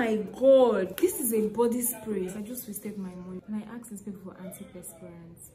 my god this is a body spray. I just wasted my money. And i asked these people for antiperspirants.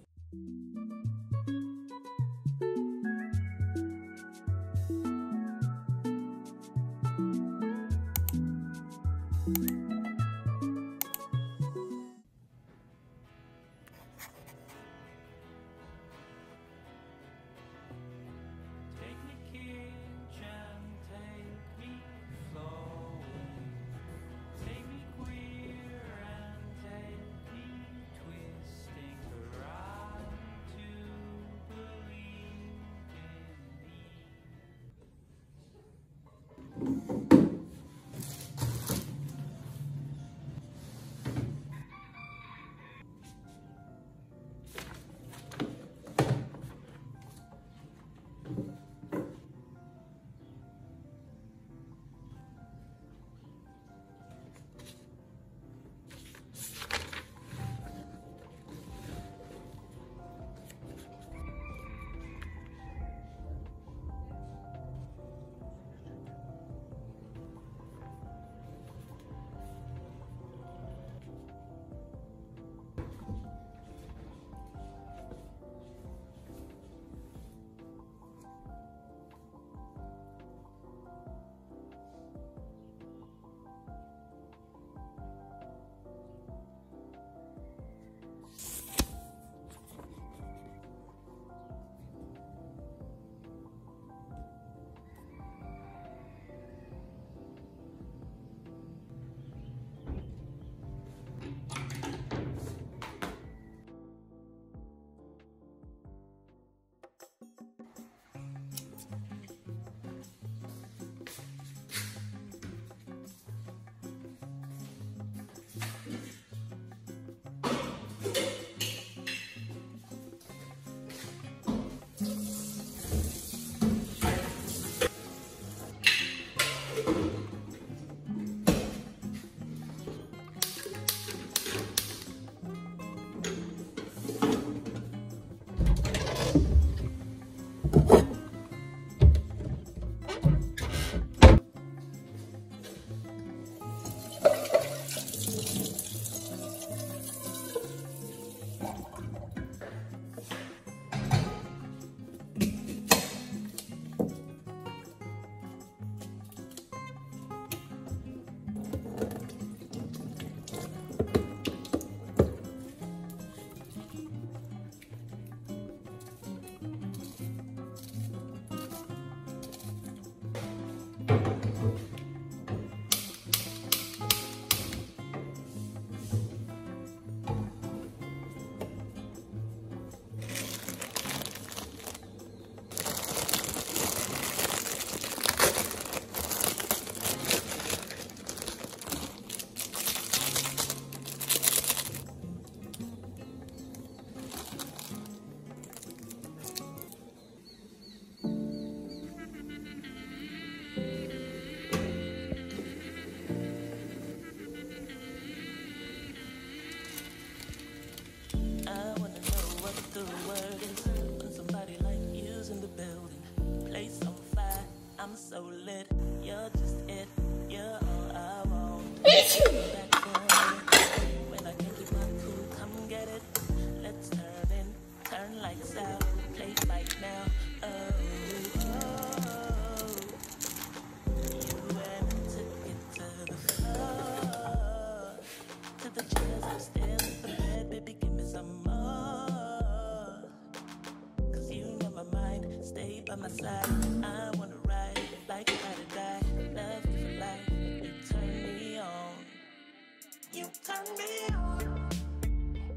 Create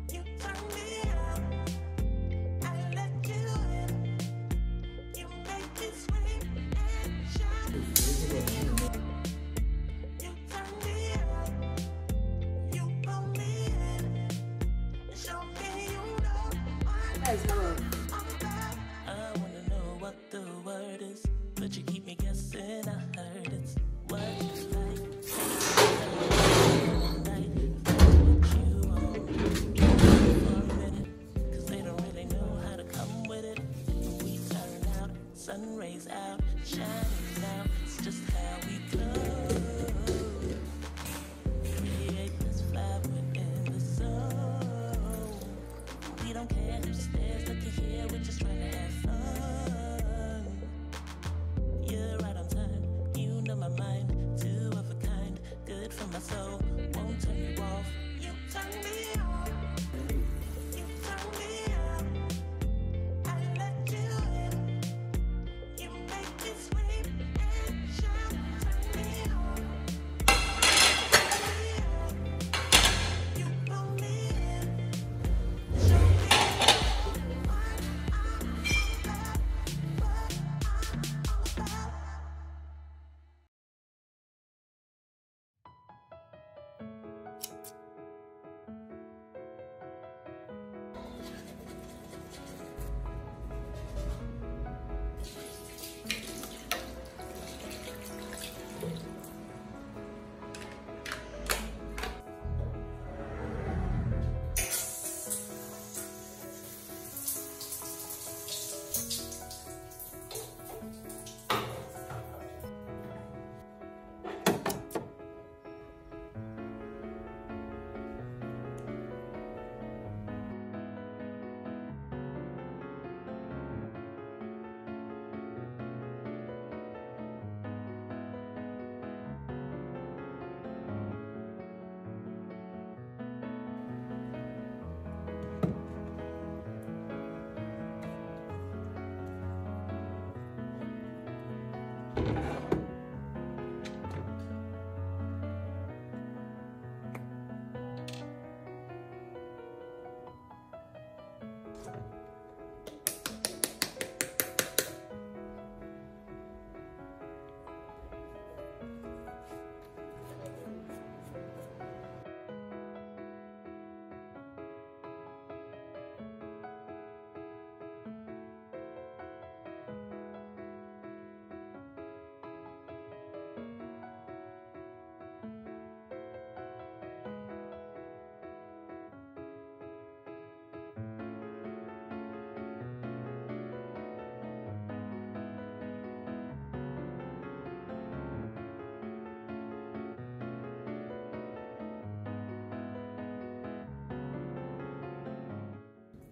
this flag.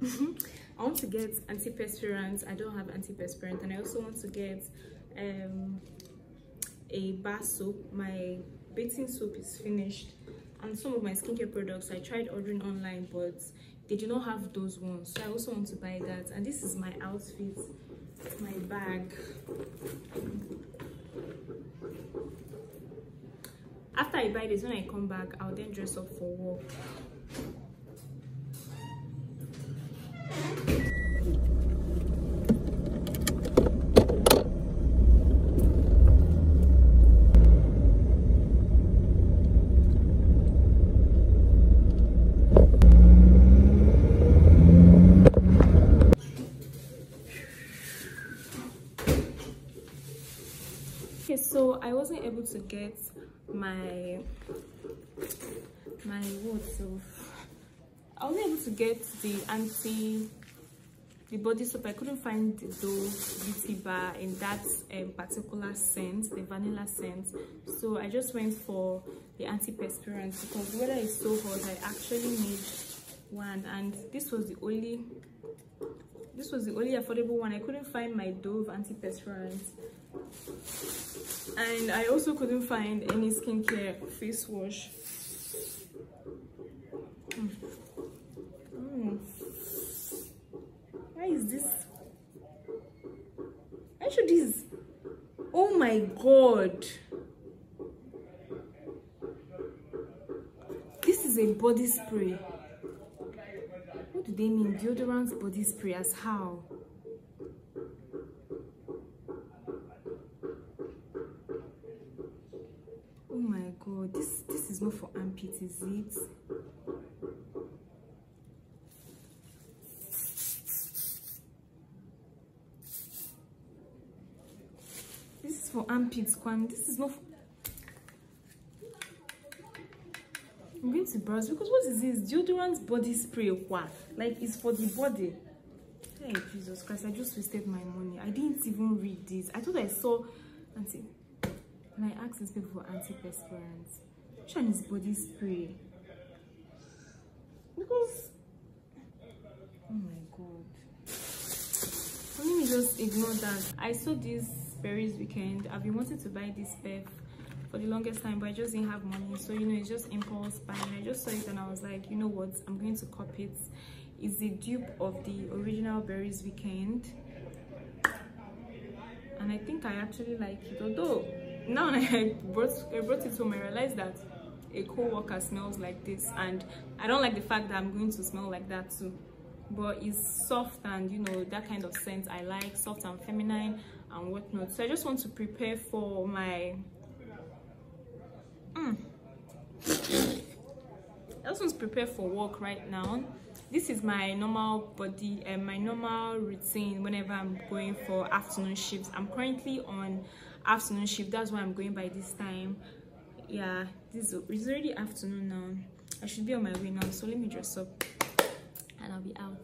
I want to get antiperspirant. I don't have antiperspirant, and I also want to get um, a bar soap. My bathing soap is finished, and some of my skincare products I tried ordering online, but they do not have those ones. So I also want to buy that. And this is my outfit, my bag. After I buy this, when I come back, I'll then dress up for work. Okay so i wasn't able to get my my what so i wasn't able to get the anti the body soap. I couldn't find the dove beauty bar in that um, particular scent the vanilla scent. So i just went for the antiperspirant because the weather is so hot i actually need one. And this was the only this was the only affordable one. I couldn't find my dove antiperspirant. And i also couldn't find any skincare face wash mm. Mm. Why is this? I should this? Oh my god. This is a body spray. What do they mean? Deodorant body spray as how? Oh my god. This this is not for armpit is it for armpits Kwan. this is not i'm going to browse because what is this? Deodorant body spray what like it's for the body. Hey jesus christ i just wasted my money. I didn't even read this. I thought i saw anti and i asked these people for antiperspirants which one is body spray? Because oh my god. Let me just ignore that. I saw this Burberry's Weekend. I've been wanting to buy this perf for the longest time but i just didn't have money. So you know it's just impulse buying. I just saw it and i was like you know what? I'm going to copy it. It's the dupe of the original Burberry's Weekend. And i think i actually like it. Although now i brought i brought it home i realized that a co-worker smells like this. And i don't like the fact that i'm going to smell like that too but it's soft and you know that kind of scent i like soft and feminine and whatnot. So i just want to prepare for my mm. i just want to prepare for work right now. This is my normal body and uh, my normal routine whenever i'm going for afternoon shifts. I'm currently on afternoon shift. That's why i'm going by this time. Yeah this is it's already afternoon now. I should be on my way now so let me dress up and i'll be out